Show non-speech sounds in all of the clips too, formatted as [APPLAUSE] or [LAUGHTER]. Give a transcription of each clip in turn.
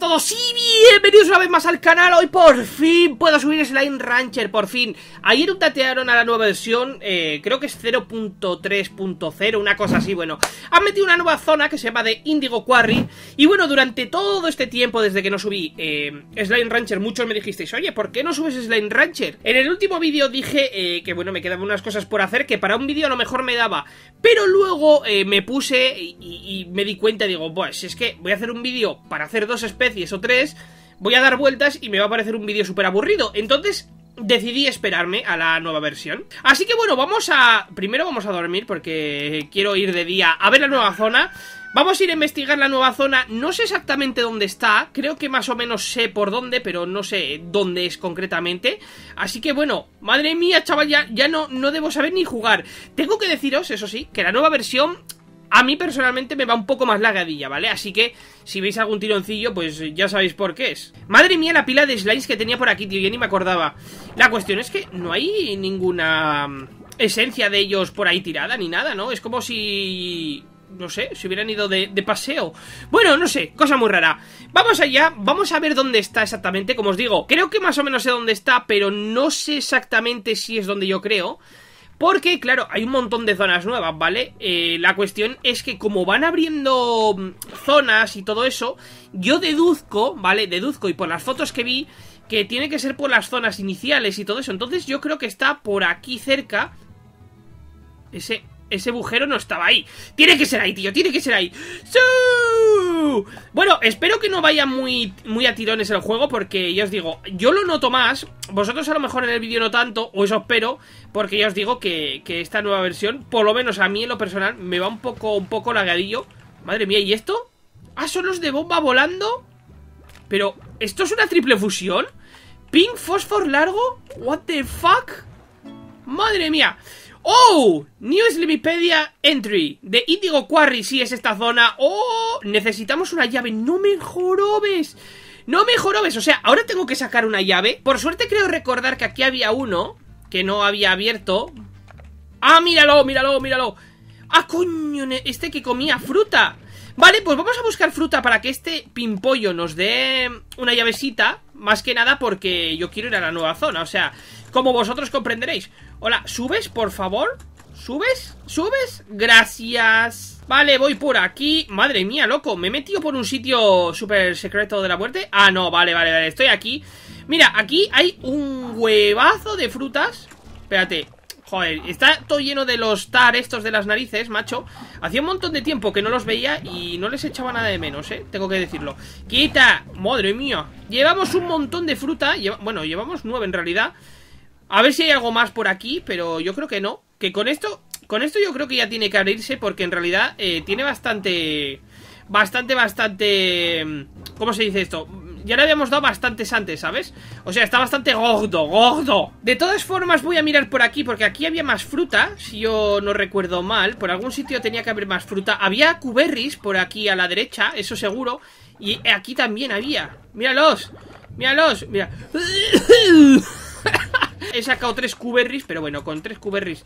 todos y bienvenidos una vez más al canal. Hoy por fin puedo subir Slime Rancher, por fin. Ayer updatearon a la nueva versión, eh, creo que es 0.3.0, una cosa así, bueno. Han metido una nueva zona que se llama de Indigo Quarry. Y bueno, durante todo este tiempo, desde que no subí eh, Slime Rancher Muchos me dijisteis, oye, ¿por qué no subes Slime Rancher? En el último vídeo dije eh, que bueno, me quedaban unas cosas por hacer Que para un vídeo a lo mejor me daba. Pero luego eh, me puse y, me di cuenta, digo, pues es que voy a hacer un vídeo para hacer dos especies o tres, voy a dar vueltas y me va a parecer un vídeo súper aburrido. Entonces decidí esperarme a la nueva versión. Así que bueno, vamos a... Primero vamos a dormir porque quiero ir de día a ver la nueva zona. Vamos a ir a investigar la nueva zona, no sé exactamente dónde está, creo que más o menos sé por dónde, pero no sé dónde es concretamente. Así que bueno, madre mía, chaval, ya, ya no, no debo saber ni jugar. Tengo que deciros, eso sí, que la nueva versión a mí personalmente me va un poco más lagadilla, ¿vale? Así que si veis algún tironcillo, pues ya sabéis por qué es. Madre mía, la pila de slides que tenía por aquí, tío, yo ni me acordaba. La cuestión es que no hay ninguna mm, esencia de ellos por ahí tirada ni nada, ¿no? Es como si... No sé, si hubieran ido de, de, paseo Bueno, no sé, cosa muy rara Vamos allá, vamos a ver dónde está exactamente Como os digo, creo que más o menos sé dónde está Pero no sé exactamente si es donde yo creo porque, claro, hay un montón de zonas nuevas, ¿vale? Eh, la cuestión es que como van abriendo mm, zonas y todo eso, yo deduzco, ¿vale? Deduzco y por las fotos que vi, que tiene que ser por las zonas iniciales y todo eso. Entonces yo creo que está por aquí cerca. Ese, ese agujero no estaba ahí. Tiene que ser ahí, tío, tiene que ser ahí. Bueno, espero que no vaya muy, muy a tirones el juego porque ya os digo, yo lo noto más, vosotros a lo mejor en el vídeo no tanto, o eso espero, porque ya os digo que, que, esta nueva versión, por lo menos a mí en lo personal, me va un poco, un poco lagadillo. Madre mía, ¿y esto? Ah, son los de bomba volando. Pero, ¿esto es una triple fusión? ¿Pink fósforo largo? ¿What the fuck? Madre mía ¡Oh! New Slimepedia Entry de Indigo Quarry, sí es esta zona. ¡Oh! Necesitamos una llave. ¡No me jorobes! ¡No me jorobes! O sea, ahora tengo que sacar una llave. Por suerte creo recordar que aquí había uno que no había abierto. ¡Ah, míralo, míralo, míralo! ¡Ah, coño! Este que comía fruta. Vale, pues vamos a buscar fruta para que este pimpollo nos dé una llavecita. Más que nada porque yo quiero ir a la nueva zona. O sea, como vosotros comprenderéis. Hola, ¿subes, por favor? ¿Subes? ¿Subes? Gracias Vale, voy por aquí Madre mía, loco, ¿me he metido por un sitio súper secreto de la muerte? Ah, no, vale, vale, vale, estoy aquí Mira, aquí hay un huevazo de frutas Espérate Joder, está todo lleno de los tar estos de las narices, macho Hacía un montón de tiempo que no los veía y no les echaba nada de menos, eh Tengo que decirlo ¡Quita! ¡Madre mía! Llevamos un montón de fruta Bueno, llevamos nueve en realidad a ver si hay algo más por aquí, pero yo creo que no. Que con esto, con esto yo creo que ya tiene que abrirse porque en realidad eh, tiene bastante... Bastante, bastante... ¿Cómo se dice esto? Ya le habíamos dado bastantes antes, ¿sabes? O sea, está bastante gordo, gordo De todas formas voy a mirar por aquí Porque aquí había más fruta, si yo no recuerdo mal Por algún sitio tenía que haber más fruta Había cuberris por aquí a la derecha, eso seguro Y aquí también había Míralos, míralos, mira He sacado tres cuberris, pero bueno, con tres cuberris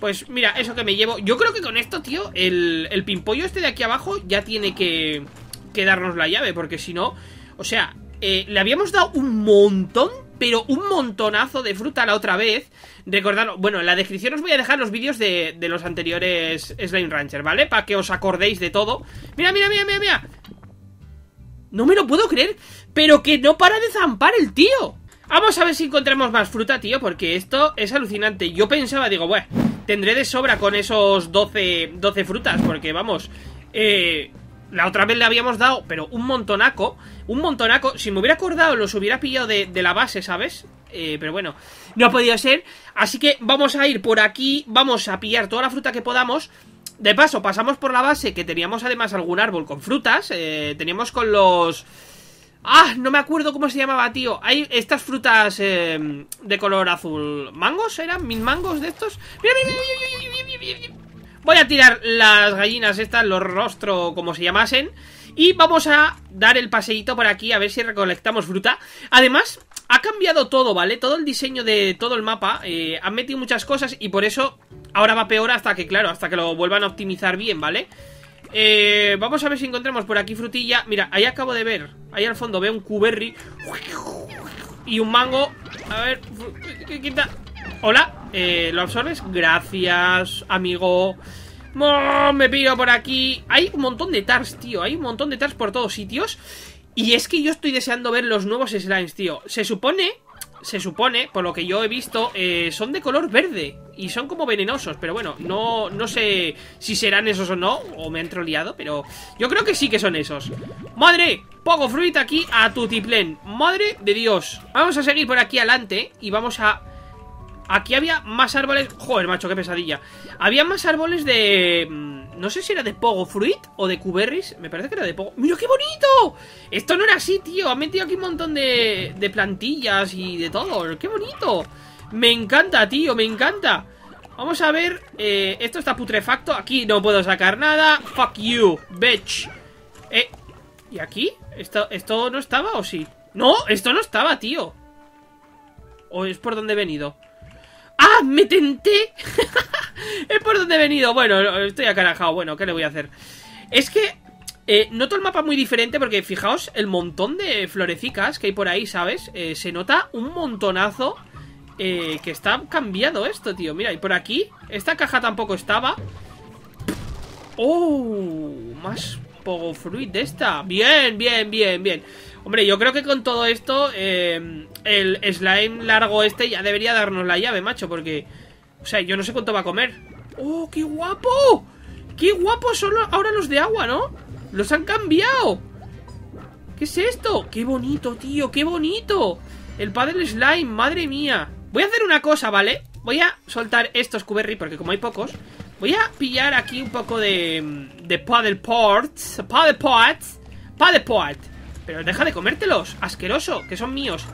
Pues mira, eso que me llevo Yo creo que con esto, tío, el, el pimpollo este de aquí abajo Ya tiene que, que darnos la llave Porque si no, o sea, eh, le habíamos dado un montón pero un montonazo de fruta la otra vez. Recordad, bueno, en la descripción os voy a dejar los vídeos de, de los anteriores Slime Rancher, ¿vale? Para que os acordéis de todo. Mira, mira, mira, mira, mira. No me lo puedo creer, pero que no para de zampar el tío. Vamos a ver si encontramos más fruta, tío, porque esto es alucinante. Yo pensaba, digo, bueno, tendré de sobra con esos 12, 12 frutas, porque vamos, eh, la otra vez le habíamos dado, pero un montonaco, un montonaco. Si me hubiera acordado, los hubiera pillado de, la base, ¿sabes? Eh, pero bueno, no ha podido ser. Así que vamos a ir por aquí, vamos a pillar toda la fruta que podamos. De paso, pasamos por la base, que teníamos además algún árbol con frutas. Eh, teníamos con los Ah, no me acuerdo cómo se llamaba, tío Hay estas frutas eh, de color azul ¿Mangos eran? ¿Mis mangos de estos? Mira, mira, mira, Voy a tirar las gallinas estas Los rostros, como se llamasen Y vamos a dar el paseíto por aquí A ver si recolectamos fruta Además, ha cambiado todo, ¿vale? Todo el diseño de todo el mapa eh, Han metido muchas cosas y por eso Ahora va peor hasta que, claro, hasta que lo vuelvan a optimizar bien, ¿vale? Eh, vamos a ver si encontramos por aquí frutilla. Mira, ahí acabo de ver. Ahí al fondo veo un cuberry. Y un mango. A ver, ¿qué quita? Hola, eh, ¿lo absorbes? Gracias, amigo. me pido por aquí. Hay un montón de tars, tío. Hay un montón de tars por todos sitios. Y es que yo estoy deseando ver los nuevos slimes, tío. Se supone se supone, por lo que yo he visto, eh, son de color verde y son como venenosos, pero bueno, no, no sé si serán esos o no, o me han troleado, pero yo creo que sí que son esos. ¡Madre! Poco fruit aquí a tutiplén. ¡Madre de Dios! Vamos a seguir por aquí adelante y vamos a Aquí había más árboles... Joder, macho, qué pesadilla. Había más árboles de... No sé si era de Pogo Fruit o de Cuberris. Me parece que era de Pogo... ¡Mira qué bonito! Esto no era así, tío. Han metido aquí un montón de, de plantillas y de todo. ¡Qué bonito! Me encanta, tío, me encanta. Vamos a ver... Eh, esto está putrefacto. Aquí no puedo sacar nada. Fuck you, bitch. Eh... ¿Y aquí? ¿Esto, ¿Esto no estaba o sí? No, esto no estaba, tío. ¿O es por donde he venido? ¡Ah! ¡Me tenté! [LAUGHS] es por donde he venido. Bueno, estoy acarajado. Bueno, ¿qué le voy a hacer? Es que eh, noto el mapa muy diferente porque fijaos el montón de florecicas que hay por ahí, ¿sabes? Eh, se nota un montonazo eh, que está cambiado esto, tío. Mira, y por aquí, esta caja tampoco estaba. ¡Oh! Más Pogo Fruit de esta. Bien, bien, bien, bien. Hombre, yo creo que con todo esto, eh, el slime largo este ya debería darnos la llave, macho, porque... O sea, yo no sé cuánto va a comer. ¡Oh, qué guapo! ¡Qué guapos son ahora los de agua, ¿no? ¡Los han cambiado! ¿Qué es esto? ¡Qué bonito, tío! ¡Qué bonito! El paddle slime, madre mía. Voy a hacer una cosa, ¿vale? Voy a soltar estos cuberry, porque como hay pocos, voy a pillar aquí un poco de, de paddle ports. Paddle pots. Paddle pot. Pero deja de comértelos, asqueroso, que son míos.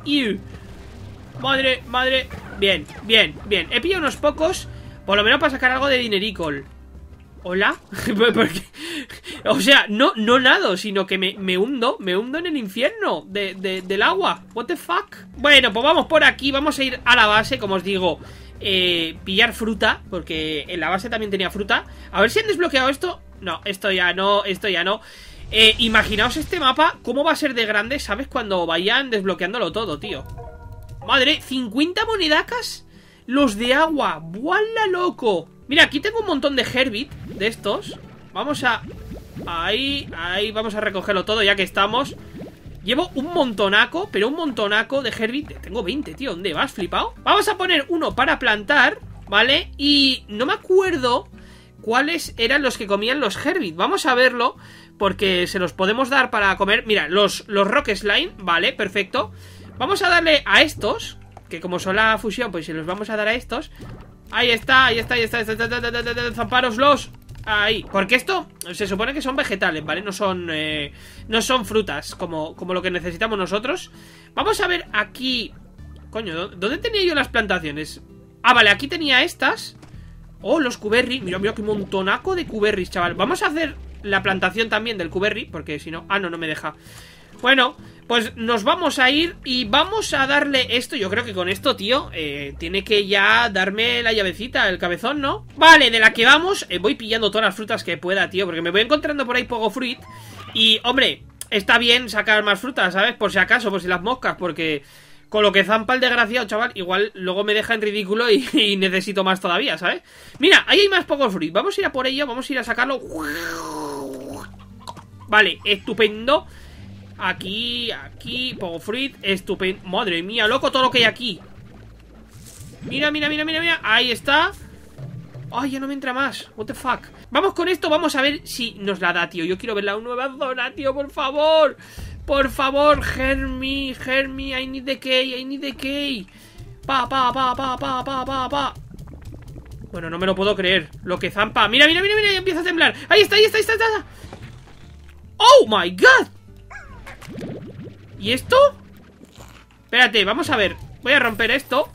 Madre, madre. Bien, bien, bien. He pillado unos pocos, por lo menos para sacar algo de dinericol. ¿Hola? [LAUGHS] o sea, no, no nado, sino que me, hundo, me hundo en el infierno de, del agua. What the fuck? Bueno, pues vamos por aquí, vamos a ir a la base, como os digo, eh, pillar fruta, porque en la base también tenía fruta. A ver si han desbloqueado esto. No, esto ya no, esto ya no. Eh, imaginaos este mapa, cómo va a ser de grande, ¿sabes? Cuando vayan desbloqueándolo todo, tío. Madre, 50 monedacas los de agua. ¡Buala, loco! Mira, aquí tengo un montón de Herbit de estos. Vamos a... Ahí, ahí, vamos a recogerlo todo ya que estamos. Llevo un montonaco, pero un montonaco de Herbit. Tengo 20, tío. ¿Dónde vas, flipado? Vamos a poner uno para plantar, ¿vale? Y no me acuerdo cuáles eran los que comían los Herbit. Vamos a verlo, porque se los podemos dar para comer. Mira, los, los Rock Slime, vale, perfecto. Vamos a darle a estos, que como son la fusión, pues se los vamos a dar a estos. Ahí está, ahí está, ahí está, zamparoslos. Ahí, porque esto se supone que son vegetales, ¿vale? No son, eh, no son frutas como, como lo que necesitamos nosotros Vamos a ver aquí Coño, ¿dónde tenía yo las plantaciones? Ah, vale, aquí tenía estas Oh, los cuberry Mira, mira qué montonaco de cuberries, chaval Vamos a hacer la plantación también del Cuberry, porque si no... Ah, no, no me deja. Bueno, pues nos vamos a ir y vamos a darle esto. Yo creo que con esto, tío, eh, tiene que ya darme la llavecita, el cabezón, ¿no? Vale, de la que vamos, eh, voy pillando todas las frutas que pueda, tío, porque me voy encontrando por ahí poco fruit. Y, hombre, está bien sacar más frutas, ¿sabes? Por si acaso, por si las moscas, porque... Con lo que zampa el desgraciado, chaval, igual luego me deja en ridículo y, [LAUGHS] necesito más todavía, ¿sabes? Mira, ahí hay más poco fruit. Vamos a ir a por ello, vamos a ir a sacarlo. Vale, estupendo. Aquí, aquí, poco fruit, estupendo. Madre mía, loco, todo lo que hay aquí. Mira, mira, mira, mira, mira. Ahí está. Ay, ya no me entra más. What the fuck. Vamos con esto, vamos a ver si nos la da, tío. Yo quiero ver la nueva zona, tío, por favor. Por favor, Hermi, Hermi, I need the key, I need the key. Pa, pa, pa, pa, pa, pa, pa, pa. Bueno, no me lo puedo creer. Lo que zampa. Mira, mira, mira, mira, empieza a temblar. Ahí está, ahí está, ahí está, ahí está. ¡Oh, my God! ¿Y esto? Espérate, vamos a ver Voy a romper esto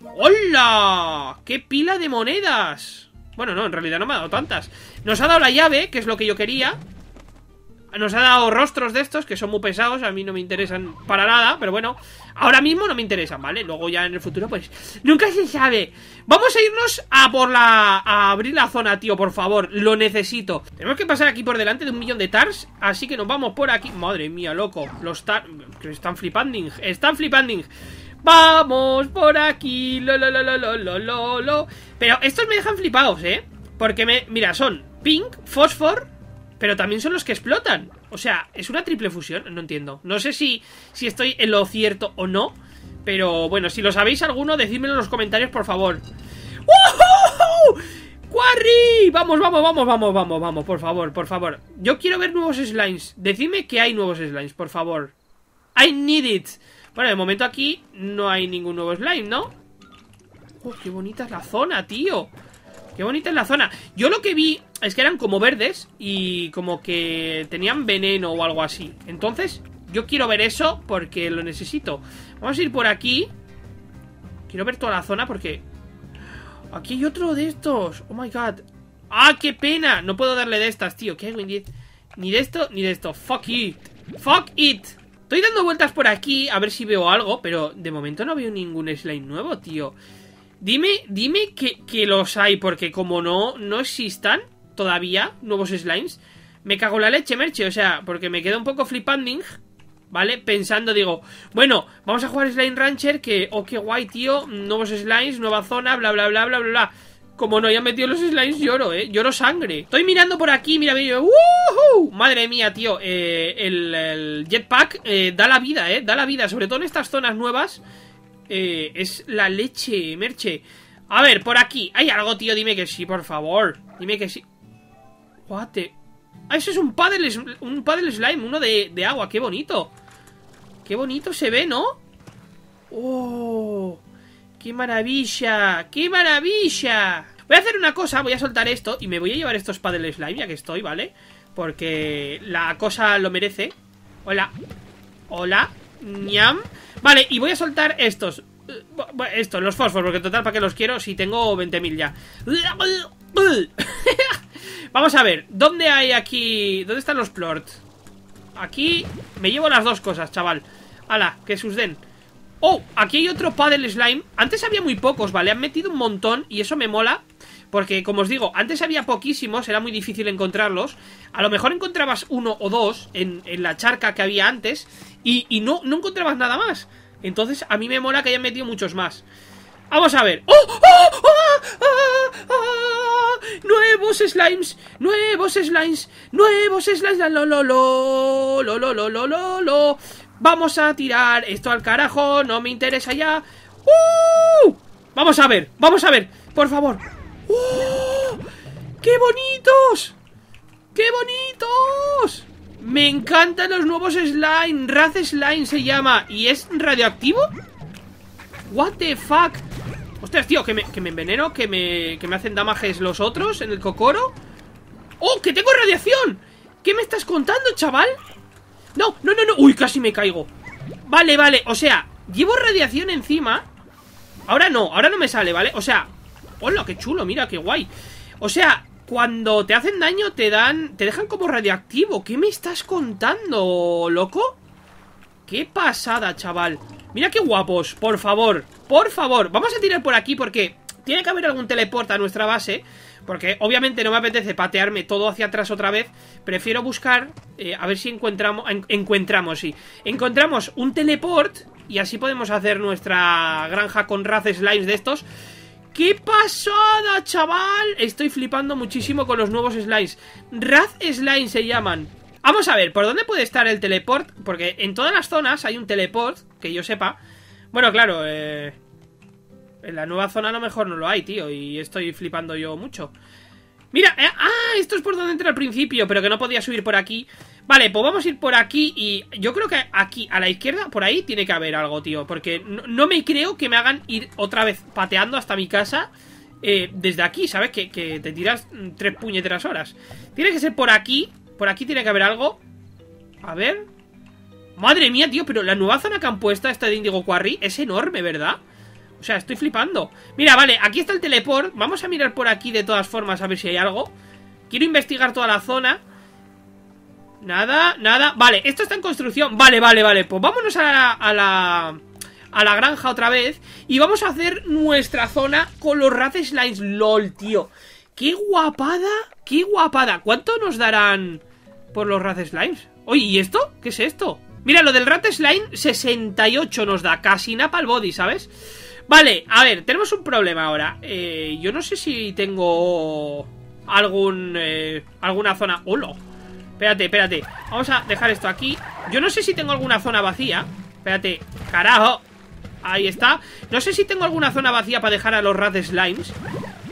¡Hola! ¡Qué pila de monedas! Bueno, no, en realidad no me ha dado tantas Nos ha dado la llave, que es lo que yo quería nos ha dado rostros de estos que son muy pesados, a mí no me interesan para nada, pero bueno, ahora mismo no me interesan, ¿vale? Luego ya en el futuro, pues, nunca se sabe. Vamos a irnos a por la... a abrir la zona, tío, por favor, lo necesito. Tenemos que pasar aquí por delante de un millón de TARS, así que nos vamos por aquí. Madre mía, loco, los TARS... están flipanding, están flipanding. Vamos por aquí, lo, lo, lo, lo, lo, lo, lo. Pero estos me dejan flipados, ¿eh? Porque me... Mira, son pink, fósfor pero también son los que explotan. O sea, ¿es una triple fusión? No entiendo. No sé si, si estoy en lo cierto o no. Pero bueno, si lo sabéis alguno, decídmelo en los comentarios, por favor. ¡Woohoo! ¡Quarry! Vamos, vamos, vamos, vamos, vamos, vamos, por favor, por favor. Yo quiero ver nuevos slimes. Decidme que hay nuevos slimes, por favor. I need it. Bueno, de momento aquí no hay ningún nuevo slime, ¿no? ¡Oh, qué bonita es la zona, tío! Qué bonita es la zona. Yo lo que vi es que eran como verdes y como que tenían veneno o algo así. Entonces, yo quiero ver eso porque lo necesito. Vamos a ir por aquí. Quiero ver toda la zona porque... Aquí hay otro de estos. Oh my god. ¡Ah, qué pena! No puedo darle de estas, tío. ¿Qué hay, Ni de esto, ni de esto. Fuck it. Fuck it. Estoy dando vueltas por aquí a ver si veo algo, pero de momento no veo ningún slime nuevo, tío. Dime, dime que, los hay, porque como no, no existan todavía nuevos slimes, me cago en la leche, Merche. O sea, porque me quedo un poco flipanding, ¿vale? Pensando, digo, bueno, vamos a jugar Slime Rancher, que, oh, qué guay, tío, nuevos slimes, nueva zona, bla, bla, bla, bla, bla, bla. Como no hayan metido los slimes, lloro, ¿eh? Lloro sangre. Estoy mirando por aquí, mira, mira, ¡Woohoo! Madre mía, tío, eh, el, jetpack eh, da la vida, ¿eh? Da la vida, sobre todo en estas zonas nuevas eh, es la leche, Merche. A ver, por aquí. ¿Hay algo, tío? Dime que sí, por favor. Dime que sí. What Ah, eso es un paddle, un paddle slime, uno de, de agua. Qué bonito. Qué bonito se ve, ¿no? ¡Oh! ¡Qué maravilla! ¡Qué maravilla! Voy a hacer una cosa, voy a soltar esto y me voy a llevar estos paddle slime ya que estoy, ¿vale? Porque la cosa lo merece. Hola. Hola. Ñam. Vale, y voy a soltar estos Estos, los fósforos, porque total, ¿para qué los quiero? Si tengo 20.000 ya [LAUGHS] Vamos a ver, ¿dónde hay aquí? ¿Dónde están los plorts? Aquí me llevo las dos cosas, chaval Hala, que sus den Oh, aquí hay otro paddle slime Antes había muy pocos, ¿vale? Han metido un montón y eso me mola porque, como os digo, antes había poquísimos, era muy difícil encontrarlos. A lo mejor encontrabas uno o dos en, la charca que había antes y, no, no encontrabas nada más. Entonces, a mí me mola que hayan metido muchos más. Vamos a ver. ¡Oh! ¡Oh! ¡Oh! ¡Oh! ¡Nuevos slimes! ¡Nuevos slimes! ¡Nuevos slimes! ¡Lo, lo, lo! ¡Lo, lo, lo, lo, lo, lo! Vamos a tirar esto al carajo. No me interesa ya. ¡Uh! Vamos a ver, vamos a ver. Por favor, ¡Oh! ¡Qué bonitos! ¡Qué bonitos! Me encantan los nuevos slime. Raz Slime se llama. ¿Y es radioactivo? What the fuck? Ostras, tío, que me, que me enveneno, que me, que me hacen damajes los otros en el cocoro. ¡Oh, que tengo radiación! ¿Qué me estás contando, chaval? No, no, no, no. Uy, casi me caigo. Vale, vale, o sea, llevo radiación encima. Ahora no, ahora no me sale, ¿vale? O sea, ¡Hola, qué chulo! Mira, qué guay. O sea, cuando te hacen daño te dan... Te dejan como radioactivo. ¿Qué me estás contando, loco? ¡Qué pasada, chaval! Mira qué guapos, por favor. Por favor, vamos a tirar por aquí porque tiene que haber algún teleport a nuestra base. Porque obviamente no me apetece patearme todo hacia atrás otra vez. Prefiero buscar, eh, a ver si encontramos, encontramos, sí. Encontramos un teleport y así podemos hacer nuestra granja con razas slimes de estos. ¡Qué pasada, chaval! Estoy flipando muchísimo con los nuevos slimes. Raz Slime se llaman. Vamos a ver, ¿por dónde puede estar el teleport? Porque en todas las zonas hay un teleport, que yo sepa. Bueno, claro, eh... En la nueva zona a lo mejor no lo hay, tío, y estoy flipando yo mucho. Mira, eh, ah, esto es por donde entra al principio, pero que no podía subir por aquí. Vale, pues vamos a ir por aquí y yo creo que aquí, a la izquierda, por ahí, tiene que haber algo, tío. Porque no, me creo que me hagan ir otra vez pateando hasta mi casa eh, desde aquí, ¿sabes? Que, te tiras tres puñeteras horas. Tiene que ser por aquí, por aquí tiene que haber algo. A ver. Madre mía, tío, pero la nueva zona que han puesto, esta de Indigo Quarry, es enorme, ¿verdad? O sea, estoy flipando. Mira, vale, aquí está el teleport. Vamos a mirar por aquí de todas formas a ver si hay algo. Quiero investigar toda la zona. Nada, nada. Vale, esto está en construcción. Vale, vale, vale. Pues vámonos a la, a la, granja otra vez. Y vamos a hacer nuestra zona con los Rat Slimes. LOL, tío. ¡Qué guapada! ¡Qué guapada! ¿Cuánto nos darán por los Rat Slimes? Oye, ¿y esto? ¿Qué es esto? Mira, lo del Rat Slime 68 nos da, casi Napal Body, ¿sabes? Vale, a ver, tenemos un problema ahora eh, Yo no sé si tengo algún eh, alguna zona... ¡Hola! Espérate, espérate. Vamos a dejar esto aquí. Yo no sé si tengo alguna zona vacía. Espérate, carajo. Ahí está. No sé si tengo alguna zona vacía para dejar a los Rat Slimes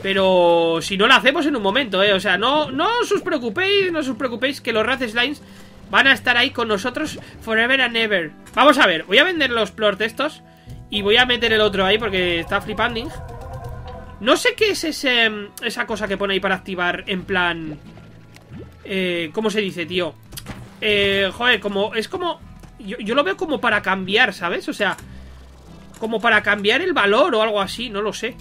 Pero si no la hacemos en un momento, eh. O sea, no, no os preocupéis No os preocupéis que los Rat Slimes Van a estar ahí con nosotros forever and ever. Vamos a ver, voy a vender los plort estos Y voy a meter el otro ahí porque está flipando No sé qué es ese, esa cosa que pone ahí para activar En plan... Eh, ¿Cómo se dice, tío? Eh, joder, como... Es como... Yo, yo lo veo como para cambiar, ¿sabes? O sea... Como para cambiar el valor o algo así, no lo sé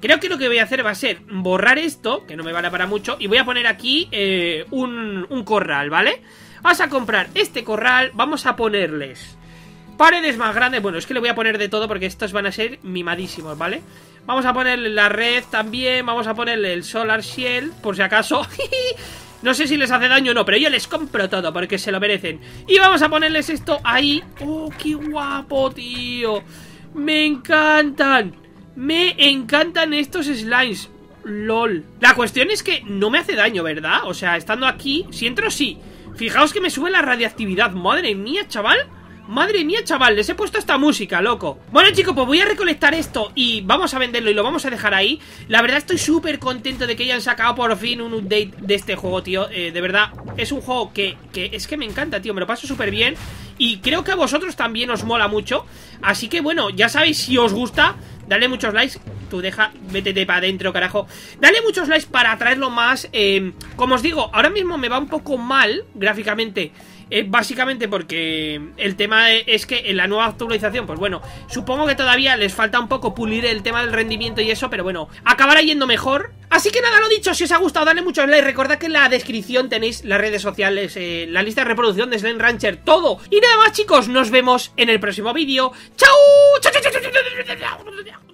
Creo que lo que voy a hacer va a ser borrar esto, que no me vale para mucho, y voy a poner aquí eh, un, un corral, ¿vale? Vamos a comprar este corral, vamos a ponerles paredes más grandes. Bueno, es que le voy a poner de todo porque estos van a ser mimadísimos, ¿vale? Vamos a ponerle la red también, vamos a ponerle el Solar Shield, por si acaso. [LAUGHS] no sé si les hace daño o no, pero yo les compro todo porque se lo merecen. Y vamos a ponerles esto ahí. ¡Oh, qué guapo, tío! Me encantan. Me encantan estos slimes. LOL. La cuestión es que no me hace daño, ¿verdad? O sea, estando aquí, si entro, sí. Fijaos que me sube la radiactividad. Madre mía, chaval. Madre mía, chaval, les he puesto esta música, loco. Bueno, chicos, pues voy a recolectar esto Y vamos a venderlo y lo vamos a dejar ahí. La verdad estoy súper contento de que hayan sacado por fin un update de este juego, tío. Eh, De verdad, es un juego que, que es que me encanta, tío. Me lo paso súper bien Y creo que a vosotros también os mola mucho. Así que, bueno, ya sabéis, si os gusta Dale muchos likes. Tú deja, métete para adentro, carajo. Dale muchos likes para traerlo más. Eh, Como os digo, ahora mismo me va un poco mal Gráficamente eh, básicamente porque el tema es que en la nueva actualización, pues bueno, supongo que todavía les falta un poco pulir el tema del rendimiento y eso, pero bueno, acabará yendo mejor. Así que nada, lo dicho, si os ha gustado, dale muchos likes. Recordad que en la descripción tenéis las redes sociales, eh, la lista de reproducción de Slime Rancher, todo. Y nada más, chicos, nos vemos en el próximo vídeo. ¡Chao! ¡Chao, chao, chao, chao, chao!